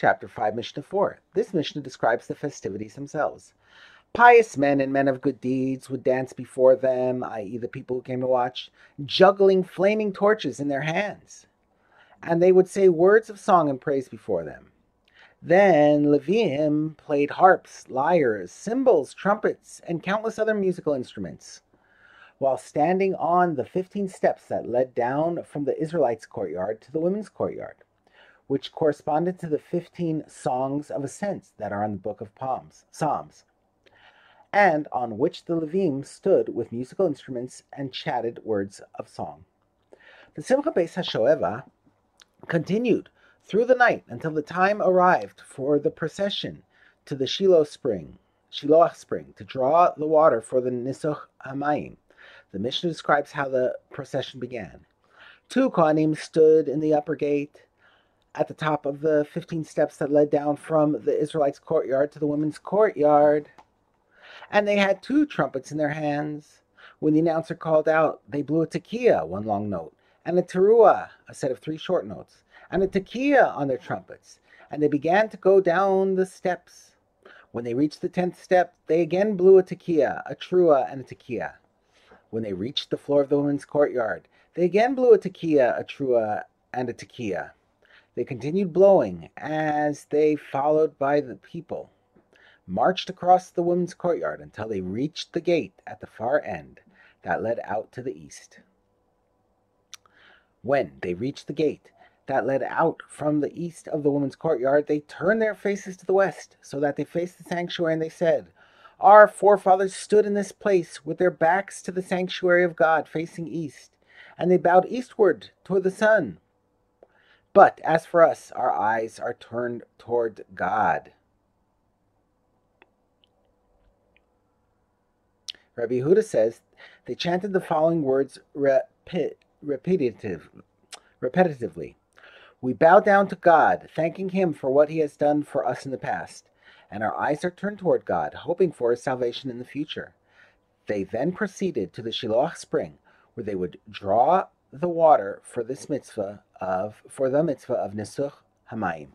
Chapter 5, Mishnah 4. This Mishnah describes the festivities themselves. Pious men and men of good deeds would dance before them, i.e., the people who came to watch, juggling flaming torches in their hands. And they would say words of song and praise before them. Then Levim played harps, lyres, cymbals, trumpets, and countless other musical instruments. While standing on the 15 steps that led down from the Israelites' courtyard to the women's courtyard which corresponded to the 15 songs of ascent that are in the book of Palms, Psalms, and on which the Levim stood with musical instruments and chatted words of song. The Simcha Beis HaShoeva continued through the night until the time arrived for the procession to the Shiloh spring, Shiloah spring, to draw the water for the Nisuch Hamayim. The Mishnah describes how the procession began. Two Kohanim stood in the upper gate, at the top of the 15 steps that led down from the Israelites' courtyard to the women's courtyard. And they had two trumpets in their hands. When the announcer called out, they blew a tekiah, one long note, and a teruah, a set of three short notes, and a tekiah on their trumpets. And they began to go down the steps. When they reached the tenth step, they again blew a tekiah, a teruah, and a tekiah. When they reached the floor of the women's courtyard, they again blew a tekiah, a teruah, and a tekiah. They continued blowing as they, followed by the people, marched across the women's courtyard until they reached the gate at the far end that led out to the east. When they reached the gate that led out from the east of the women's courtyard, they turned their faces to the west so that they faced the sanctuary, and they said, Our forefathers stood in this place with their backs to the sanctuary of God, facing east, and they bowed eastward toward the sun. But as for us, our eyes are turned toward God. Rabbi Yehuda says they chanted the following words repetitive, repetitively. We bow down to God, thanking Him for what He has done for us in the past, and our eyes are turned toward God, hoping for His salvation in the future. They then proceeded to the Shiloh spring, where they would draw the water for this mitzvah of for the mitzvah of Nisuch Hamayim.